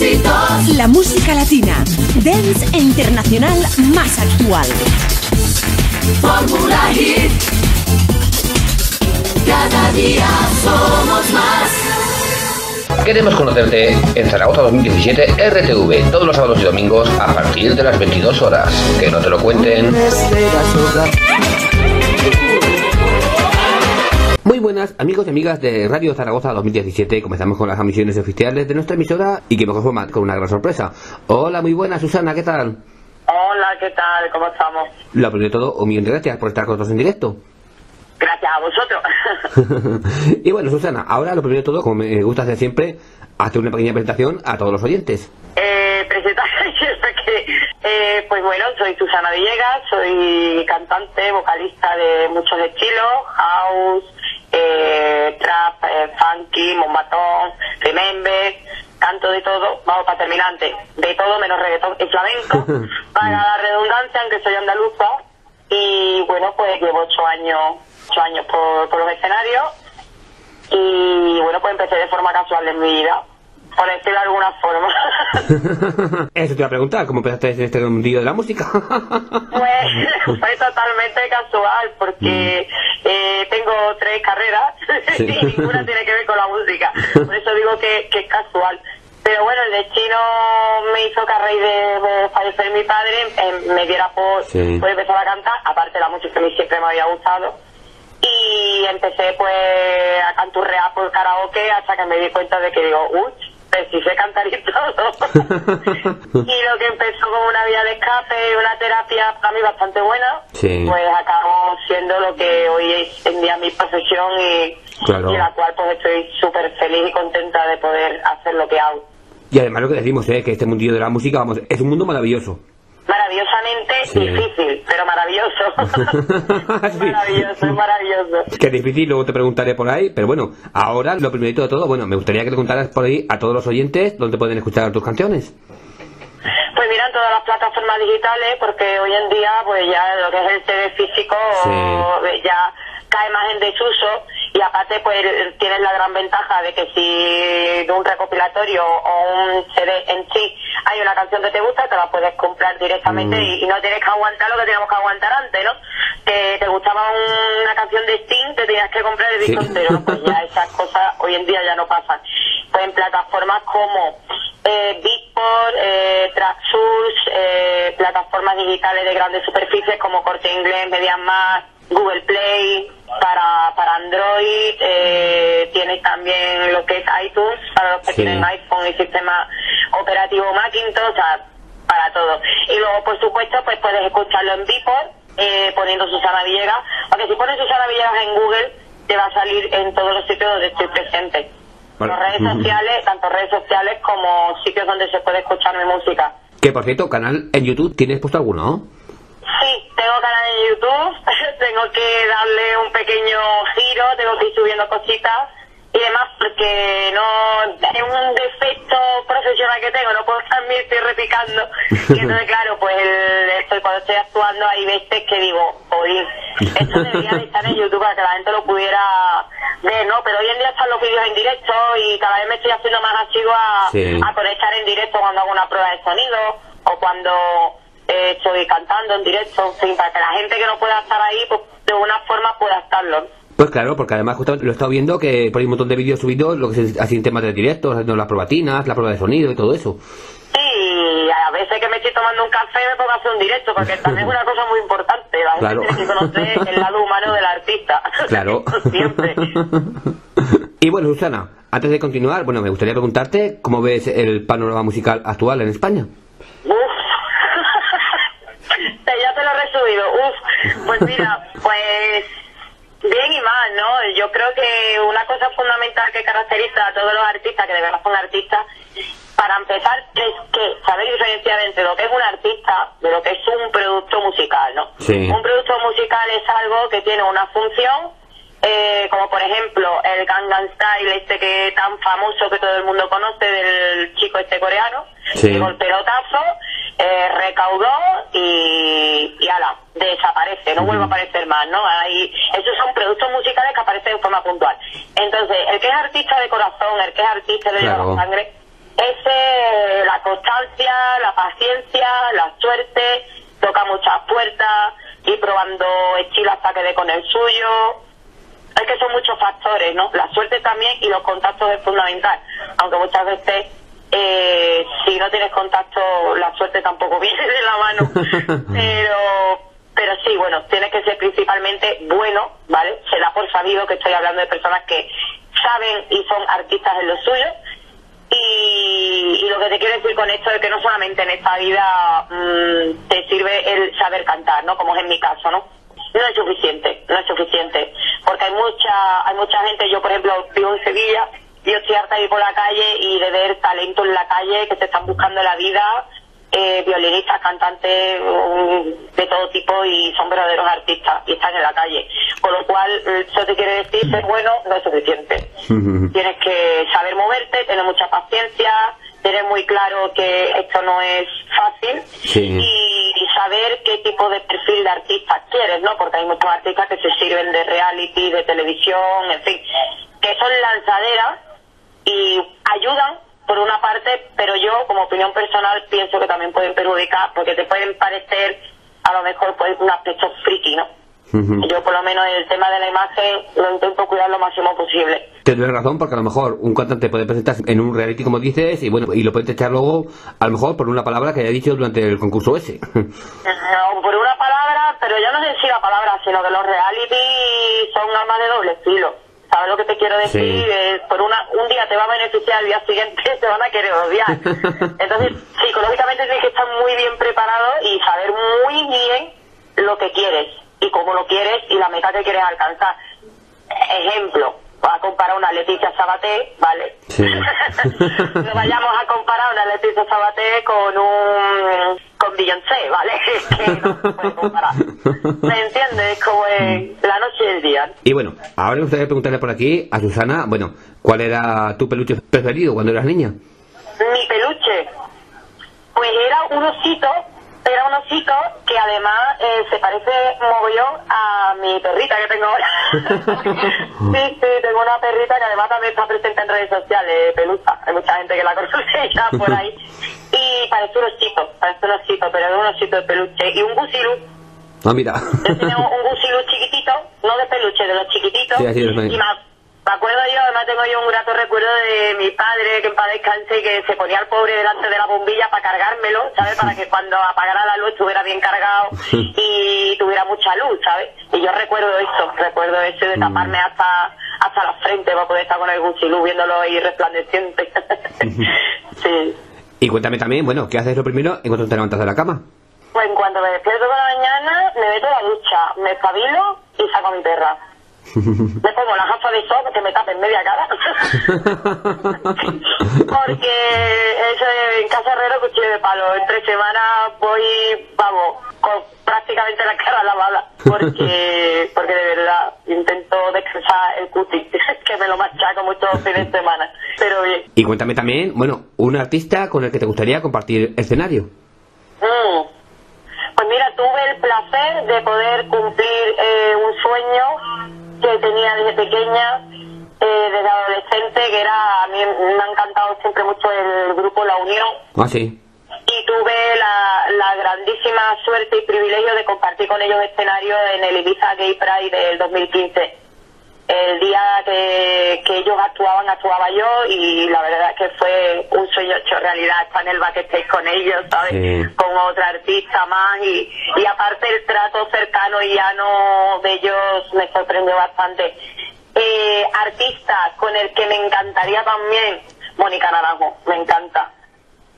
éxitos. La música latina, dance e internacional más actual. Fórmula Hit. Cada día somos más. Queremos conocerte en Zaragoza 2017 RTV, todos los sábados y domingos a partir de las 22 horas. Que no te lo cuenten. Buenas amigos y amigas de Radio Zaragoza 2017. Comenzamos con las emisiones oficiales de nuestra emisora y que mejor forma con una gran sorpresa. Hola, muy buenas Susana, ¿qué tal? Hola, ¿qué tal? ¿Cómo estamos? Lo primero de todo, un millón de gracias por estar con nosotros en directo. Gracias a vosotros. y bueno, Susana, ahora lo primero de todo, como me gusta hacer siempre, hacer una pequeña presentación a todos los oyentes. Eh, presentar, eh, pues bueno, soy Susana Villegas, soy cantante, vocalista de muchos estilos, house, eh, trap, eh, funky, mombatón, remember, canto de todo, vamos para terminante, de todo menos reggaetón y flamenco, para la redundancia, aunque soy andaluza, y bueno, pues llevo ocho años, ocho años por, por los escenarios, y bueno, pues empecé de forma casual en mi vida, por decirlo de alguna forma. Eso te iba a preguntar, ¿cómo empezaste en este mundillo de la música? pues fue totalmente casual, porque tres y ninguna tiene que ver con la música. Por eso digo que, que es casual. Pero bueno, el destino me hizo que a raíz de, fallecer mi padre em, me diera por, Sí. por empezar a cantar, aparte la música que a mí siempre me había gustado. Y empecé pues a canturrear por karaoke hasta que me di cuenta de que digo, uy, pues sí sé cantar y todo. y lo que empezó como una vía de escape, una terapia para mí bastante buena, Sí. pues acabó siendo lo que hoy es en día mi profesión y, Claro. y la cual pues estoy súper feliz y contenta de poder hacer lo que hago. Y además lo que decimos es que este mundillo de la música, vamos, es un mundo maravilloso. Maravillosamente Sí. difícil, pero maravilloso. Sí. maravilloso, maravilloso. Que es difícil, luego te preguntaré por ahí, pero bueno, ahora lo primerito de todo, bueno, me gustaría que le contaras por ahí a todos los oyentes dónde pueden escuchar tus canciones. Todas las plataformas digitales, porque hoy en día, pues ya lo que es el CD físico Sí. eh, ya cae más en desuso y aparte pues tienes la gran ventaja de que si de un recopilatorio o un CD en sí hay una canción que te gusta, te la puedes comprar directamente Mm. y, y no tienes que aguantar lo que teníamos que aguantar antes, ¿no? Que te gustaba un- una canción de Sting, te tenías que comprar el disco Sí. entero. Pues ya esas cosas hoy en día ya no pasan. Pues en plataformas como eh, Beatport, eh, plataformas digitales de grandes superficies como Corte Inglés, Mediamar, Google Play, para, para Android, eh, tienes también lo que es iTunes, para los que Sí. tienen iPhone y sistema operativo Macintosh, o sea, para todo. Y luego, por supuesto, pues puedes escucharlo en Beatport, eh, poniendo Susana Villegas, porque si pones Susana Villegas en Google, te va a salir en todos los sitios donde estoy presente. Vale. Las redes sociales, tanto redes sociales como sitios donde se puede escuchar mi música. Que por cierto, canal en YouTube, ¿tienes puesto alguno? Sí, tengo canal en YouTube, tengo que darle un pequeño giro, tengo que ir subiendo cositas y demás porque no es un defecto profesional que tengo, no puedo estar mil estoy repicando y entonces claro, pues el- estoy, cuando estoy actuando hay veces que digo, oye, esto debería de estar en YouTube para que la gente lo pudiera ver, ¿no? Pero hoy en día están los vídeos en directo y cada vez me estoy haciendo más asidua a, Sí. a conectar en directo cuando hago una prueba de sonido o cuando eh, estoy cantando en directo, en fin, para que la gente que no pueda estar ahí, pues de una forma pueda estarlo. Pues claro, porque además justamente lo he estado viendo que por ahí un montón de vídeos subidos, lo que es así en temas de directos, haciendo las probatinas, la prueba de sonido y todo eso. Sí, a veces que me estoy tomando un café me pongo a hacer un directo, porque también es una cosa muy importante. La gente Claro. tiene que conocer el lado humano del artista. Claro. Siempre. y bueno, Susana, antes de continuar, bueno, me gustaría preguntarte cómo ves el panorama musical actual en España. Uf. Ya te lo he resumido. Uf. Pues mira, pues bien y mal, ¿no? Yo creo que una cosa fundamental que caracteriza a todos los artistas, que de verdad son artistas, para empezar es que saber diferenciar entre lo que es un artista de lo que es un producto musical, ¿no? Sí. Un producto musical es algo que tiene una función, eh, como por ejemplo el Gangnam Style, este que tan famoso que todo el mundo conoce, del chico este coreano, Sí. que el pelotazo, eh, recaudó y, y ala, desaparece, no vuelve a aparecer más, ¿no? Hay, esos son productos musicales que aparecen de forma puntual. Entonces, el que es artista de corazón, el que es artista de Claro. la sangre, es eh, la constancia, la paciencia, la suerte, toca muchas puertas, ir probando estilo hasta que dé con el suyo. Es que son muchos factores, ¿no? La suerte también y los contactos es fundamental, aunque muchas veces eh, si no tienes contacto la suerte tampoco viene de la mano, pero pero sí, bueno, tienes que ser principalmente bueno, ¿vale? Se da por sabido que estoy hablando de personas que saben y son artistas en lo suyo. Lo que te quiero decir con esto es que no solamente en esta vida mm, te sirve el saber cantar, ¿no? Como es en mi caso, ¿no? No es suficiente, no es suficiente. Porque hay mucha, hay mucha gente, yo por ejemplo vivo en Sevilla, yo estoy harta de ir por la calle y de ver talento en la calle que se están buscando la vida eh, violinistas, cantantes mm, de todo tipo y son verdaderos artistas y están en la calle. Con lo cual, mm, eso te quiere decir, ser bueno no es suficiente. Tienes que saber moverte, tener mucha paciencia, tener muy claro que esto no es fácil y, saber qué tipo de perfil de artista quieres, ¿no? Porque hay muchos artistas que se sirven de reality, de televisión, en fin, que son lanzaderas y ayudan por una parte, pero yo como opinión personal pienso que también pueden perjudicar porque te pueden parecer a lo mejor pues un aspecto friki, ¿no? Yo por lo menos el tema de la imagen lo intento cuidar lo máximo posible. Tienes razón porque a lo mejor un cantante puede presentarse en un reality como dices y bueno y lo puede echar luego a lo mejor por una palabra que haya dicho durante el concurso ese. no, por una palabra, pero yo no sé si la palabra, sino que los reality son armas de doble estilo. ¿Sabes lo que te quiero decir? por una, un día te va a beneficiar, al día siguiente te van a querer odiar. Entonces, psicológicamente tienes que estar muy bien preparado y saber muy bien lo que quieres y cómo lo quieres y la meta que quieres alcanzar. Ejemplo, a comparar una Leticia Sabaté, ¿vale? Sí. no vayamos a comparar una Leticia Sabaté con un con Beyoncé, ¿vale? que no se puede comparar. ¿Me entiendes? Como es la noche y el día. Y bueno, ahora me gustaría preguntarle por aquí a Susana, bueno, ¿cuál era tu peluche preferido cuando eras niña? Mi peluche, pues era un osito era un osito que además eh, se parece mogollón a mi perrita que tengo ahora. sí, sí, tengo una perrita que además también está presente en redes sociales, pelusa. Hay mucha gente que la conoce ya por ahí. Y parece un osito, parece un osito, pero es un osito de peluche. Y un gusilú. Ah, mira. Yo tenía un, gusilú chiquitito, no de peluche, de los chiquititos. Sí, así y más me acuerdo yo, además tengo yo un grato recuerdo de mi padre, que en paz descanse, que se ponía al pobre delante de la bombilla para cargármelo, ¿sabes? Para que cuando apagara la luz estuviera bien cargado y tuviera mucha luz, ¿sabes? Y yo recuerdo eso, recuerdo eso de taparme mm. hasta hasta la frente para poder estar con el Gucci viéndolo ahí resplandeciente. sí. Y cuéntame también, bueno, ¿qué haces lo primero en cuanto te levantas de la cama? Pues en cuanto me despierto por la mañana, me meto a la ducha, me espabilo y saco a mi perra. Me pongo la gafa de sol que me tapen media cara. Porque eso en casa herrero cuchillo de palo. En tres semanas voy, vamos, con prácticamente la cara lavada. Porque, porque de verdad intento descansar el cutis, que me lo machaco mucho los fines de semana. Pero bien. Y cuéntame también, bueno, un artista con el que te gustaría compartir escenario. Mm. Pues mira, tuve el placer de poder cumplir eh, un sueño que tenía desde pequeña, eh, desde adolescente, que era, a mí me ha encantado siempre mucho el grupo La Unión. Ah, sí. Y tuve la, la grandísima suerte y privilegio de compartir con ellos escenario en el Ibiza Gay Pride del 2015 el día que, que, ellos actuaban, actuaba yo y la verdad es que fue un sueño hecho realidad estar en el backstage con ellos, ¿sabes? Con otra artista más y, y aparte el trato cercano y llano de ellos me sorprendió bastante. Eh, artista con el que me encantaría también, Mónica Naranjo, me encanta,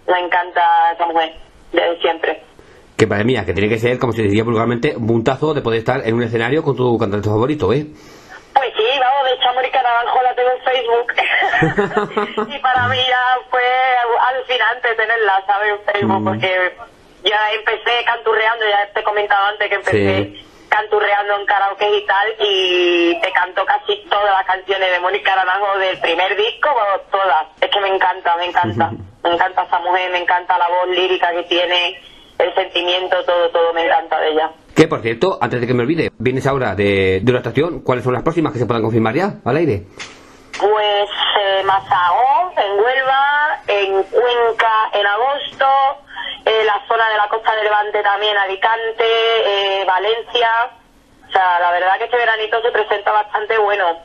me encanta esa mujer, desde siempre. Que para mí, que tiene que ser, como se diría vulgarmente, un puntazo de poder estar en un escenario con tu cantante favorito, ¿eh? Pues sí, vamos, de hecho América Naranjo la tengo en Facebook. y para mí ya fue alucinante tenerla, ¿sabes? En Facebook, mm. porque ya empecé canturreando, ya te he comentado antes que empecé canturreando en karaoke y tal, y te canto casi todas las canciones de Mónica Naranjo del primer disco, todas. Es que me encanta, me encanta. me encanta esa mujer, me encanta la voz lírica que tiene, el sentimiento, todo, todo me encanta de ella. Que por cierto, antes de que me olvide, vienes ahora de, de una estación, ¿cuáles son las próximas que se puedan confirmar ya al aire? Pues eh, en Huelva, en Cuenca en agosto, en la zona de la costa de Levante también, Alicante, eh, Valencia. O sea, la verdad que este veranito se presenta bastante bueno.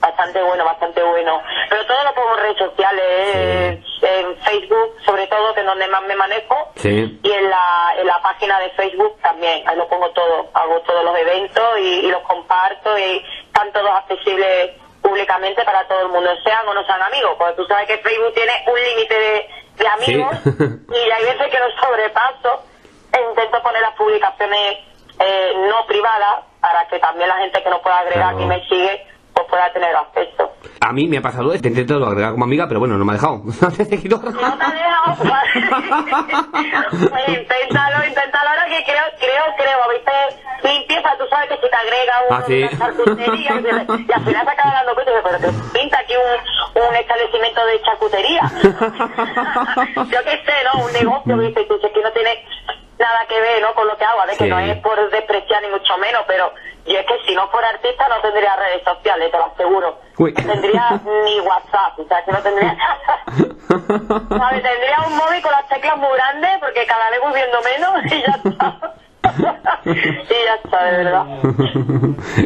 Bastante bueno, bastante bueno. Pero todo lo pongo en redes sociales, eh, en Facebook sobre todo, que es donde más me manejo. Sí. Y en la, en la página de Facebook también, ahí lo pongo todo. Hago todos los eventos y, y los comparto y están todos accesibles públicamente para todo el mundo, sean o no sean amigos, porque tú sabes que Facebook tiene un límite de, de amigos Sí. y hay veces que lo sobrepaso e intento poner las publicaciones eh, no privadas para que también la gente que no pueda agregar Claro. y me sigue pueda tener acceso. A mí me ha pasado esto, he intentado agregar como amiga, pero bueno, no me ha dejado. No te has dejado pues inténtalo, inténtalo ahora que creo, creo, creo, a veces limpieza, tú sabes que si te agrega un, Ah, sí. una charcutería y al final se acaba dando cuenta y pero que pinta aquí un, un establecimiento de charcutería. Yo qué sé, ¿no? Un negocio, ¿viste? Y dices que no tiene nada que ver, ¿no? Con lo que hago, a ver, Sí. que no es por despreciar ni mucho menos, pero si no fuera artista no tendría redes sociales, te lo aseguro. Uy. No tendría ni WhatsApp, o sea, que no tendría nada. ¿Sabes? Tendría un móvil con las teclas muy grandes porque cada vez voy viendo menos y ya está. y ya está, de verdad.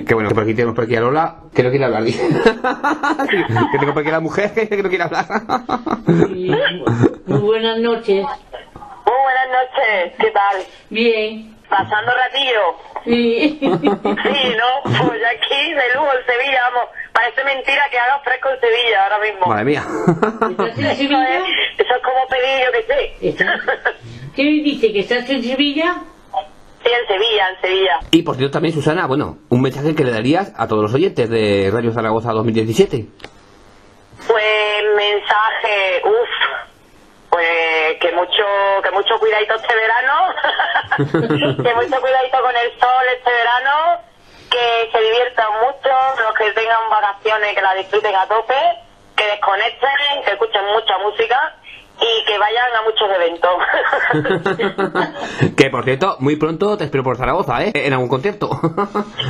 Qué bueno, que por aquí tenemos por aquí a Lola, que no quiere hablar. que tengo por aquí a la mujer que no quiere hablar. Sí, Muy buenas noches. Muy buenas noches, ¿qué tal? Bien. ¿Pasando ratillo? Sí. Sí, ¿no? Pues aquí de lujo en Sevilla, vamos. Parece mentira que haga fresco en Sevilla ahora mismo. Madre mía. ¿Estás en Eso Sevilla? es, eso es como pedir, yo qué sé. ¿Estás- ¿Qué me dice? ¿Que estás en Sevilla? Sí, en Sevilla, en Sevilla. Y por cierto también, Susana, bueno, un mensaje que le darías a todos los oyentes de Radio Zaragoza 2017. Pues mensaje, uff, pues que mucho, que mucho cuidadito este verano, que mucho cuidadito con el sol este verano, que se diviertan mucho, los que tengan vacaciones que la disfruten a tope, que desconecten, que escuchen mucha música y que vayan a muchos eventos. que por cierto, muy pronto te espero por Zaragoza, ¿eh? En algún concierto.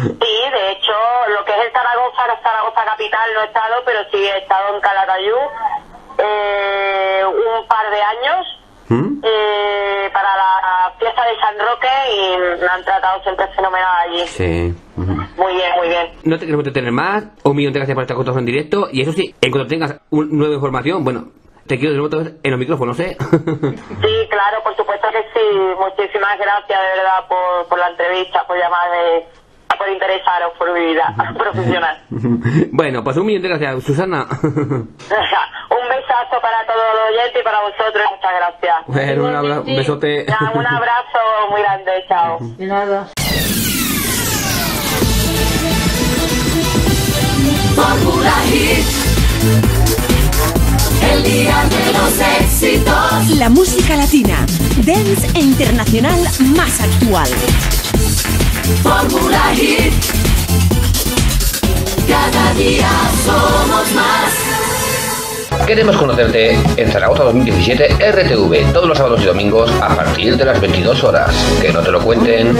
Sí, de hecho, lo que es el Zaragoza, no Zaragoza capital no he estado, pero sí he estado en Calatayud eh, un par de años ¿Mm? eh, para la fiesta de San Roque y me han tratado siempre fenomenal allí. Sí. Muy bien, muy bien. No te queremos detener más. Un millón de gracias por estar con en directo. Y eso sí, en cuanto tengas un- nueva información, bueno, te quiero de nuevo en los micrófonos, ¿eh? Sí, claro, por supuesto que sí. Muchísimas gracias de verdad por, por la entrevista, por llamarme, por interesaros por mi vida profesional. bueno, pues un millón de gracias, Susana. un besazo para todos los oyentes y para vosotros. Muchas gracias. bueno, un, abra- un besote. Ya, un abrazo muy grande. Chao. De nada. El día de los éxitos. La música latina, dance e internacional más actual. Fórmula Hit. Cada día somos más. Queremos conocerte en Zaragoza 2017 RTV, todos los sábados y domingos a partir de las 22 horas. Que no te lo cuenten.